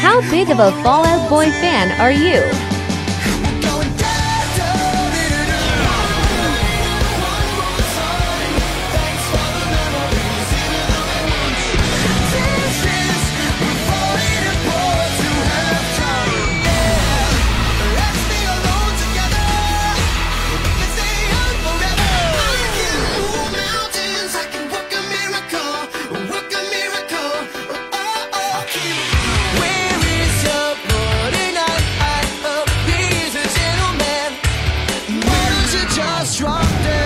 How big of a Fallout Boy fan are you? just dropped it.